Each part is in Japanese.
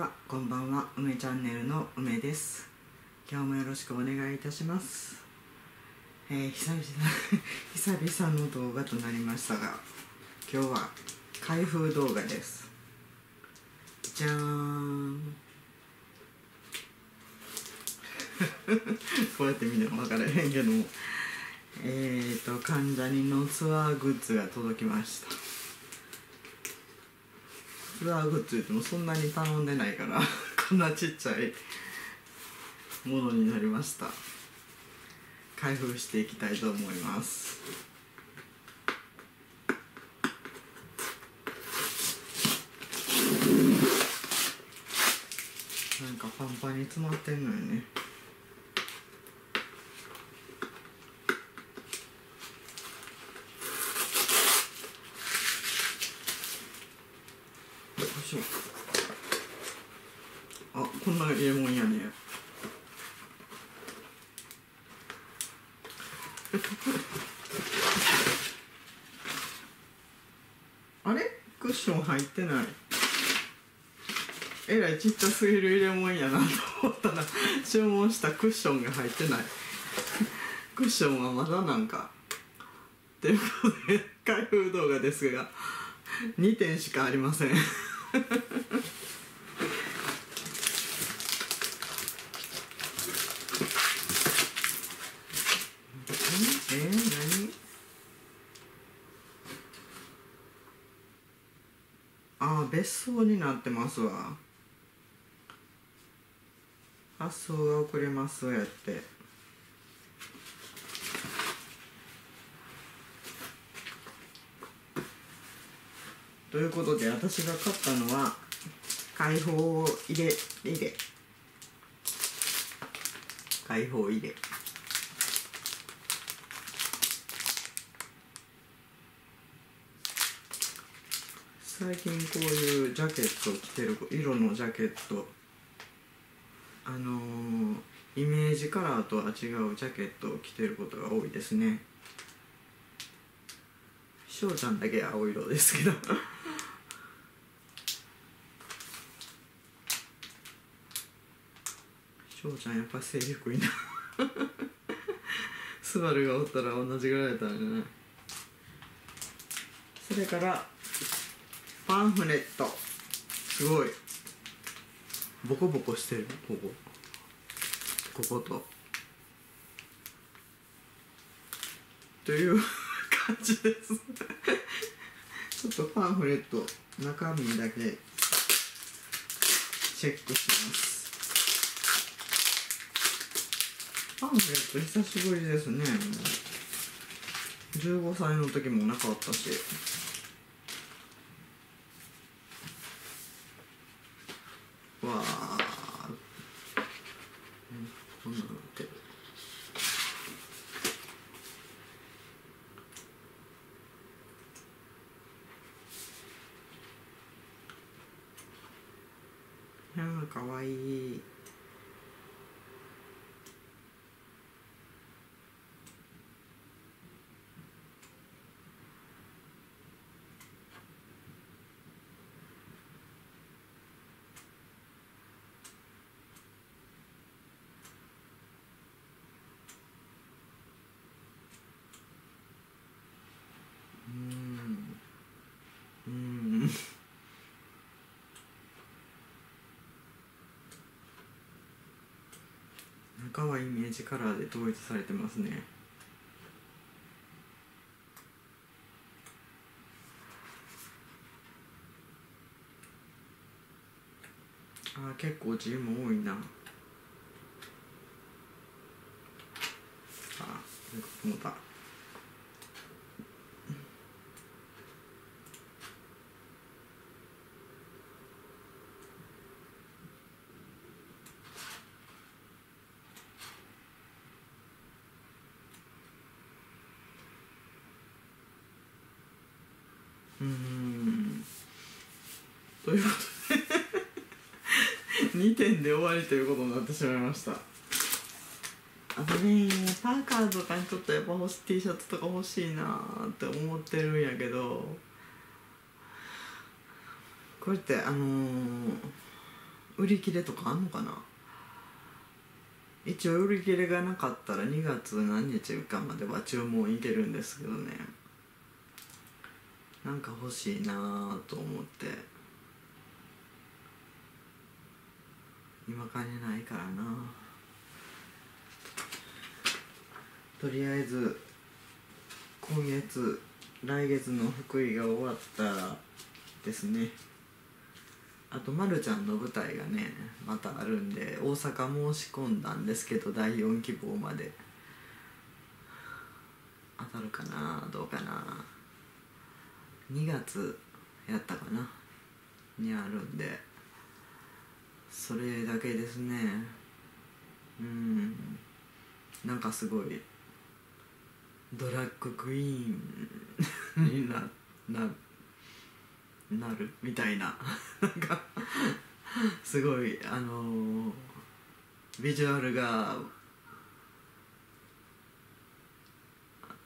はこんばんは梅チャンネルの梅です。今日もよろしくお願いいたします。えー、久々 久々の動画となりましたが今日は開封動画です。じゃーん。こうやって見ても分からへんけども。えーと関ジャニのツアーグッズが届きました。ツアーグッズ言ってもそんなに頼んでないから こんなちっちゃいものになりました。開封していきたいと思います。なんかパンパンに詰まってんのよねよいしょあこんなええもんやね あれ？クッション入ってない。えらいちっちゃすぎる入れ物やなと思ったら 注文したクッションが入ってない。クッションはまだなんか。ということで開封動画ですが2点しかありませんえー、何ああ別荘になってますわ。発送が遅れますやって。ということで私が買ったのは開放入れ入れ。開放入れ。最近こういうジャケットを着てる色のジャケット。あのー、イメージカラーとは違うジャケットを着てることが多いですね。翔ちゃんだけ青色ですけど。翔ちゃんやっぱ背低いな。スバルがおったら同じぐらいだったんじゃない？それからパンフレット。すごい。ボコボコしてる？ここ。ここと。という感じです。ちょっとパンフレット中身だけ。チェックします。パンフレット久しぶりですね。15歳の時もなかったしわあこん。っていやーかわいいうんうん赤はイメージカラーで統一されてますね。あ結構字も多いな。あなんか思った。うんということで2点で終わりということになってしまいました。あとねパーカーとかにちょっとやっぱ欲し T シャツとか欲しいなって思ってるんやけどこれってあのー売り切れとかあんのかな？一応売り切れがなかったら2月何日かまでは注文いけるんですけどね。なんか欲しいなと思って。今金ないからな。とりあえず今月来月の福井が終わったらですね。あとまるちゃんの舞台がねまたあるんで大阪申し込んだんですけど第4希望まで。当たるかな？どうかな？2月やったかな。にあるんで。それだけですね。うん。なんかすごいドラッグクイーンになななるみたいな。なんかすごいあのービジュアルが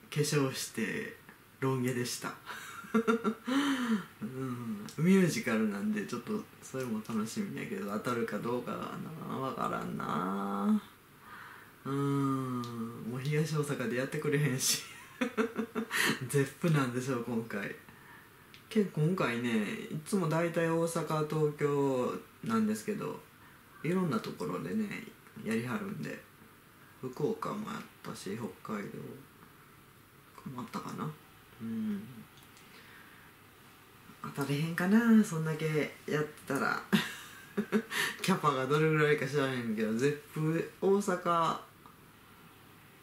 化粧してロン毛でしたうん、ミュージカルなんでちょっとそれも楽しみやけど当たるかどうかはな分からんな。うん。もう東大阪でやってくれへんし。絶プなんでしょう今回。結構今回ねいつも大体大阪東京なんですけどいろんなところでねやりはるんで福岡もあったし北海道もあったかな。うん。当たれへんかなそんだけやったら。キャパがどれぐらいか知らへんけど Zepp 大阪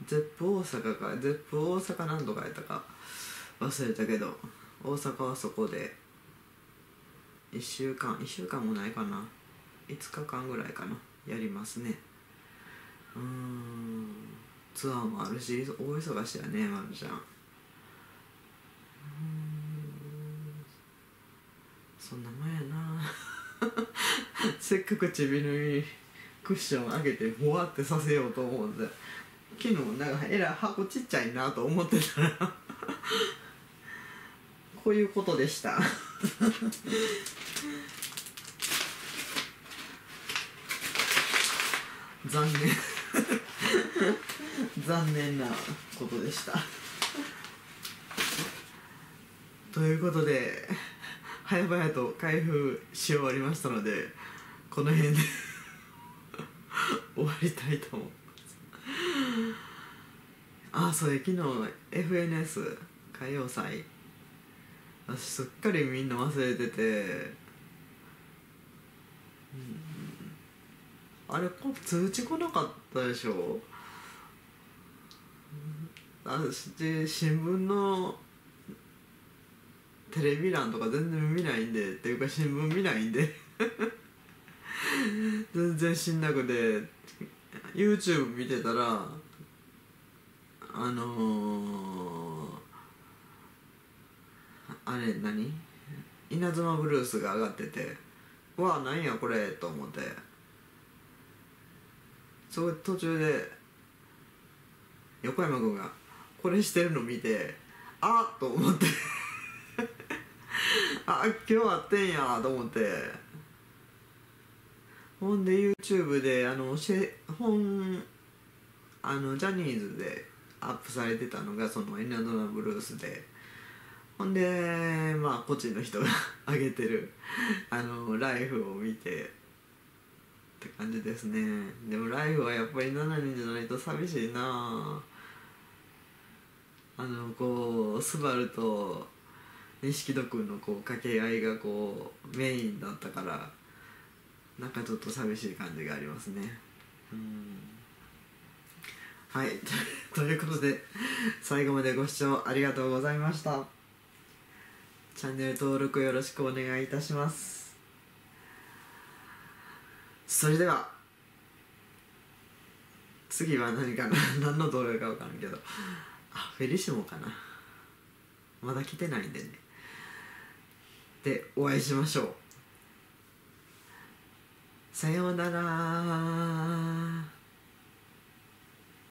Zepp 大阪か Zepp 大阪何とかやったか忘れたけど大阪はそこで1週間1週間もないかな。5日間ぐらいかなやりますね。うーんツアーもあるし大忙しやねまるちゃんうーんそんなもんやな。せっかくちびぬいクッション上げてほわってさせようと思って昨日なんかえらい箱ちっちゃいなと思ってたら こういうことでした。残念。残念なことでした。ということで早々と開封し終わりましたのでこの辺で 終わりたいと思います。あそうや昨日 FNS 歌謡祭。私すっかりみんな忘れてて、うん、あれこ通知来なかったでしょ？私新聞のテレビ欄とか全然見ないんでっていうか新聞見ないんで。全然しんなくて YouTube 見てたらあのー、あれ何？稲妻ブルースが上がっててうわ何やこれと思って。そこ途中で横山君がこれしてるの見てあっと思って。あ今日あってんやと思って。ほんで YouTube であの本あのジャニーズでアップされてたのがその「エナドナブルースで」ほんでまあこっちの人が 上げてるあのライフを見てって感じですね。でもライフはやっぱり7人じゃないと寂しいな。あのこうスバルと錦戸君のこう掛け合いがこうメインだったからなんかちょっと寂しい感じがありますね。うん。はい。ということで最後までご視聴ありがとうございました。チャンネル登録よろしくお願いいたします。それでは次は何かな？何の動画か分からんけど。あフェリシモかな。まだ来てないんでねでお会いしましょう。さようなら。